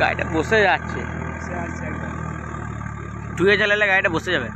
গাড়িটা বসে যাচ্ছে। টুয়ে চালালে গাড়িটা বসে যাবে।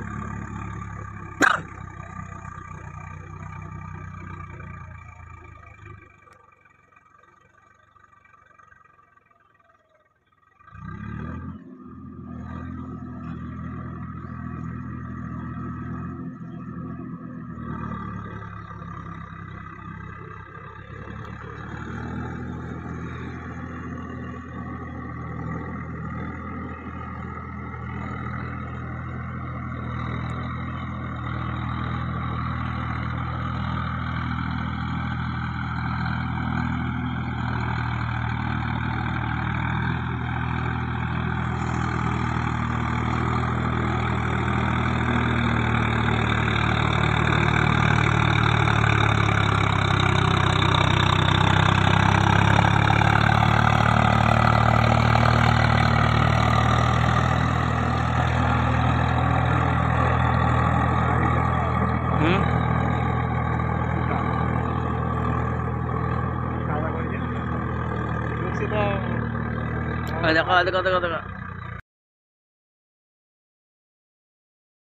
哎，这个，这个，这个，这个。